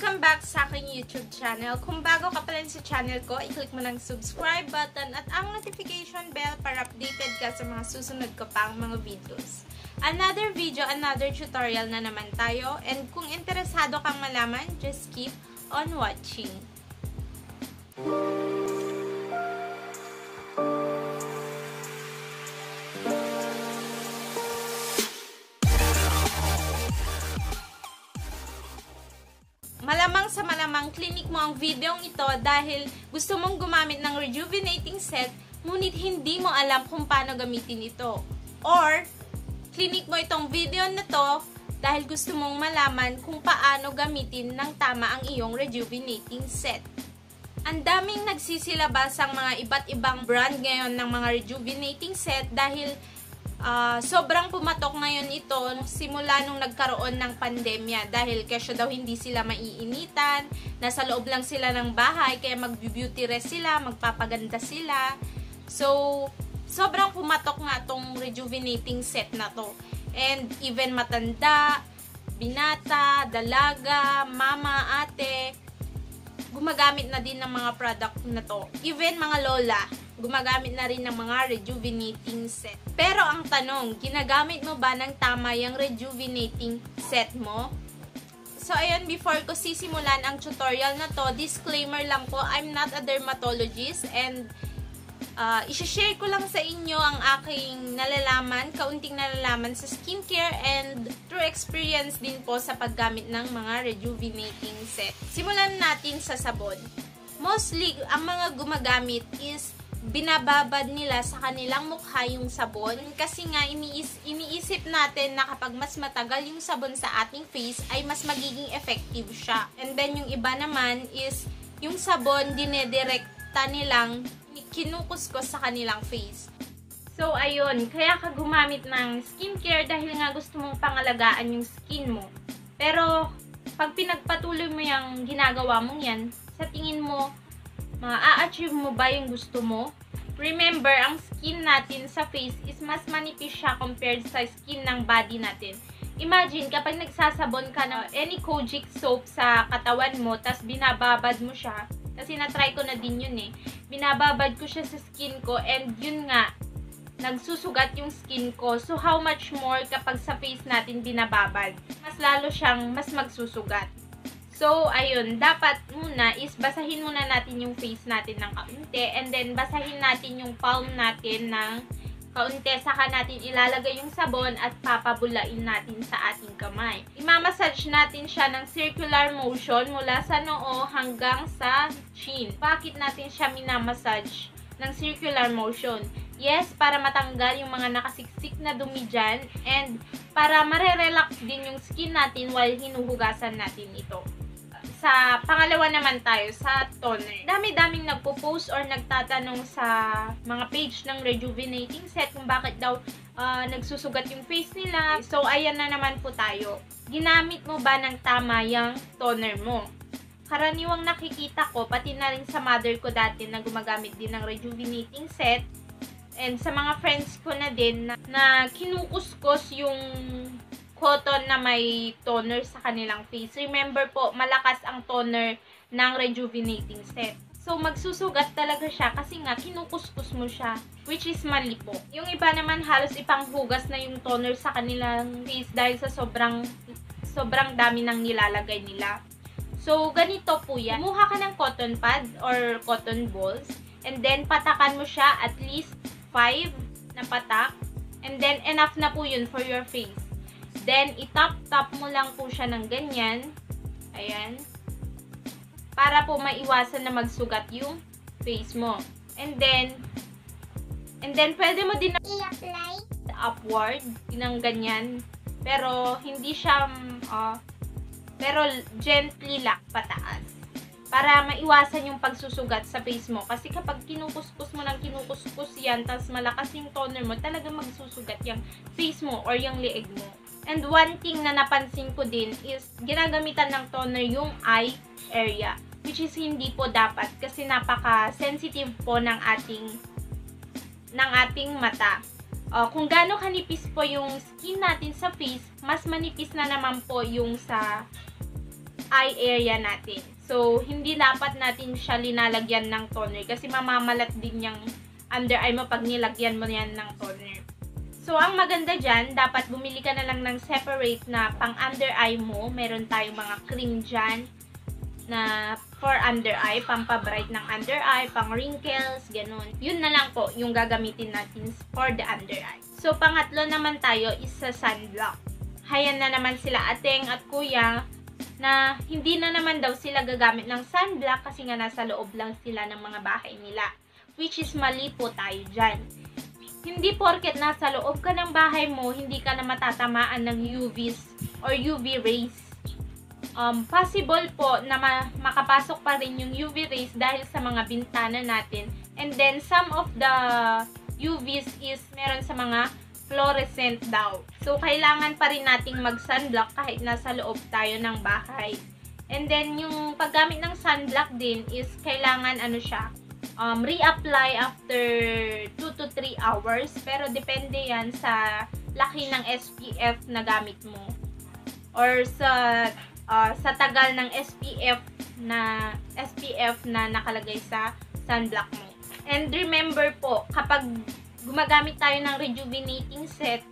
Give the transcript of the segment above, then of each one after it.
Welcome back sa aking YouTube channel. Kung bago ka pa rin sa channel ko, i-click mo ng subscribe button at ang notification bell para updated ka sa mga susunod ko pang mga videos. Another video, another tutorial na naman tayo. And kung interesado kang malaman, just keep on watching. Malamang sa malamang clinic mo ang videong ito dahil gusto mong gumamit ng rejuvenating set ngunit hindi mo alam kung paano gamitin ito. Or, clinic mo itong video na to dahil gusto mong malaman kung paano gamitin ng tama ang iyong rejuvenating set. Ang daming nagsisilabas ang mga iba't ibang brand ngayon ng mga rejuvenating set dahil uh, sobrang pumatok ngayon ito simula nung nagkaroon ng pandemya dahil kesyo daw hindi sila maiinitan, nasa loob lang sila ng bahay kaya mag-beauty rest sila, magpapaganda sila. So, sobrang pumatok nga tong rejuvenating set na to. And even matanda, binata, dalaga, mama, ate, gumagamit na din ng mga product na to. Even mga lola, gumagamit na rin ng mga rejuvenating set. Pero ang tanong, ginagamit mo ba ng tama yung rejuvenating set mo? So, ayun, before ko sisimulan ang tutorial na to, disclaimer lang po, I'm not a dermatologist and uh, isishare ko lang sa inyo ang aking nalalaman, kaunting nalalaman sa skincare and through experience din po sa paggamit ng mga rejuvenating set. Simulan natin sa sabon. Mostly, ang mga gumagamit is binababad nila sa kanilang mukha yung sabon kasi nga iniis iniisip natin na kapag mas matagal yung sabon sa ating face ay mas magiging effective siya. And then yung iba naman is yung sabon dinedirekta nilang kinukuskos sa kanilang face. So, ayun. Kaya ka gumamit ng skincare dahil nga gusto mong pangalagaan yung skin mo. Pero, pag pinagpatuloy mo yung ginagawa mong yan, sa tingin mo, ma-achieve mo ba yung gusto mo? Remember, ang skin natin sa face is mas manipis siya compared sa skin ng body natin. Imagine, kapag nagsasabon ka ng any Kojic soap sa katawan mo, tas binababad mo siya, kasi na-try ko na din yun eh. Binababad ko siya sa skin ko and yun nga, nagsusugat yung skin ko. So, how much more kapag sa face natin binababad? Mas lalo siyang mas magsusugat. So, ayun, dapat muna is basahin muna natin yung face natin ng kaunti and then basahin natin yung palm natin ng kaunti, saka natin ilalagay yung sabon at papabulain natin sa ating kamay. Imamassage natin siya ng circular motion mula sa noo hanggang sa chin. Bakit natin siya minamassage ng circular motion? Yes, para matanggal yung mga nakasiksik na dumi dyan and para marerelax din yung skin natin while hinuhugasan natin ito sa pangalawa naman tayo, sa toner. Dami-daming nagpo-post or nagtatanong sa mga page ng rejuvenating set kung bakit daw uh, nagsusugat yung face nila. So, ayan na naman po tayo. Ginamit mo ba ng tama yung toner mo? Karaniwang nakikita ko, pati na rin sa mother ko dati na gumagamit din ng rejuvenating set. And sa mga friends ko na din na, na kinukuskos yung cotton na may toner sa kanilang face. Remember po, malakas ang toner ng rejuvenating set. So, magsusugat talaga siya kasi nga kinukuskus mo siya, which is mali po. Yung iba naman halos ipanghugas na yung toner sa kanilang face dahil sa sobrang sobrang dami nang nilalagay nila. So, ganito po yan. Kumuha ka ng cotton pad or cotton balls and then patakan mo siya at least 5 na patak and then enough na po yun for your face. Then, itap-tap mo lang po siya ng ganyan. Ayan. Para po maiwasan na magsugat yung face mo. And then, and then, pwede mo din i-apply upward, ng ganyan. Pero, hindi siya, uh, pero gently lang pataas. Para maiwasan yung pagsusugat sa face mo. Kasi kapag kinukuskus mo ng kinukuskus yan, tapos malakas yung toner mo, talaga magsusugat yung face mo or yung leeg mo. And one thing na napansin ko din is ginagamitan ng toner yung eye area. Which is hindi po dapat kasi napaka-sensitive po ng ating ng ating mata. Uh, kung gaano kanipis po yung skin natin sa face, mas manipis na naman po yung sa eye area natin. So, hindi dapat natin siya linalagyan ng toner kasi mamamalat din yung under eye mo pag nilagyan mo yan ng toner. So, ang maganda dyan, dapat bumili ka na lang ng separate na pang under eye mo. Meron tayong mga cream dyan na for under eye, pampabright ng under eye, pang wrinkles, ganun. Yun na lang po yung gagamitin natin for the under eye. So, pangatlo naman tayo is sa sunblock. Hayan na naman sila ateng at kuya na hindi na naman daw sila gagamit ng sunblock kasi nga nasa loob lang sila ng mga bahay nila. Which is mali po tayo dyan. Hindi porket nasa loob ka ng bahay mo, hindi ka na matatamaan ng UVs or UV rays. Um, possible po na ma makapasok pa rin yung UV rays dahil sa mga bintana natin. And then, some of the UVs is meron sa mga fluorescent daw. So, kailangan pa rin nating mag-sunblock kahit nasa loob tayo ng bahay. And then, yung paggamit ng sunblock din is kailangan ano siya, um, reapply after 2 to 3 hours. Pero depende yan sa laki ng SPF na gamit mo. Or sa uh, sa tagal ng SPF na SPF na nakalagay sa sunblock mo. And remember po, kapag gumagamit tayo ng rejuvenating set,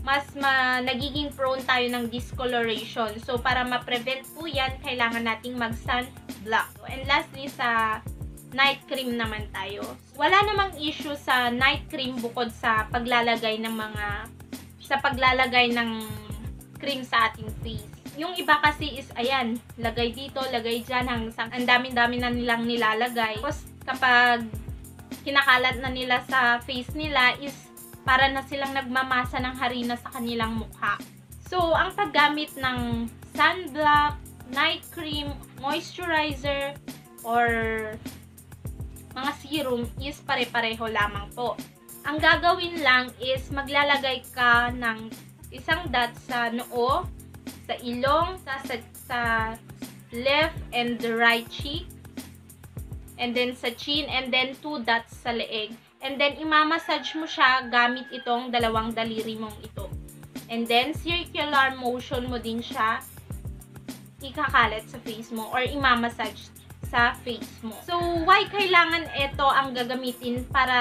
mas ma nagiging prone tayo ng discoloration. So, para ma-prevent po yan, kailangan nating mag-sunblock. And lastly, sa night cream naman tayo. Wala namang issue sa night cream bukod sa paglalagay ng mga sa paglalagay ng cream sa ating face. Yung iba kasi is ayan, lagay dito, lagay diyan hanggang ang dami-dami na nilang nilalagay. Tapos kapag kinakalat na nila sa face nila is para na silang nagmamasa ng harina sa kanilang mukha. So, ang paggamit ng sunblock, night cream, moisturizer, or serum is pare-pareho lamang po. Ang gagawin lang is maglalagay ka ng isang dot sa noo, sa ilong, sa, sa, sa left and right cheek, and then sa chin, and then two dots sa leeg. And then, imamassage mo siya gamit itong dalawang daliri mong ito. And then, circular motion mo din siya ikakalat sa face mo or imamassage sa face mo. So, why kailangan ito ang gagamitin para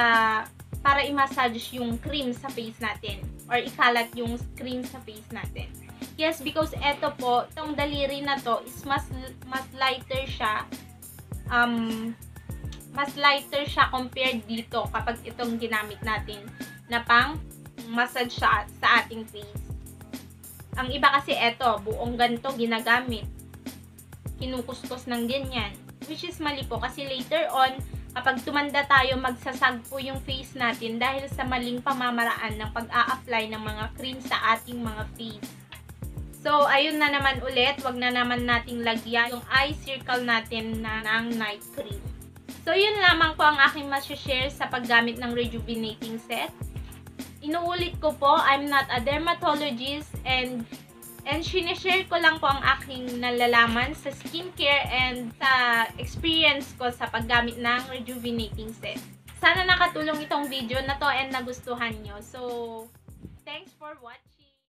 para i-massage yung cream sa face natin or ikalat yung cream sa face natin? Yes, because ito po, itong daliri na to is mas mas lighter siya. Um, mas lighter siya compared dito kapag itong ginamit natin na pang massage siya sa ating face. Ang iba kasi ito, buong ganito ginagamit. Kinukuskus ng ganyan which is mali po kasi later on, kapag tumanda tayo, magsasagpo yung face natin dahil sa maling pamamaraan ng pag-a-apply ng mga cream sa ating mga face. So, ayun na naman ulit, wag na naman nating lagyan yung eye circle natin na ng night cream. So, yun lamang po ang aking share sa paggamit ng rejuvenating set. Inuulit ko po, I'm not a dermatologist and And sinishare ko lang po ang aking nalalaman sa skincare and sa experience ko sa paggamit ng rejuvenating set. Sana nakatulong itong video na to and nagustuhan nyo. So, thanks for watching.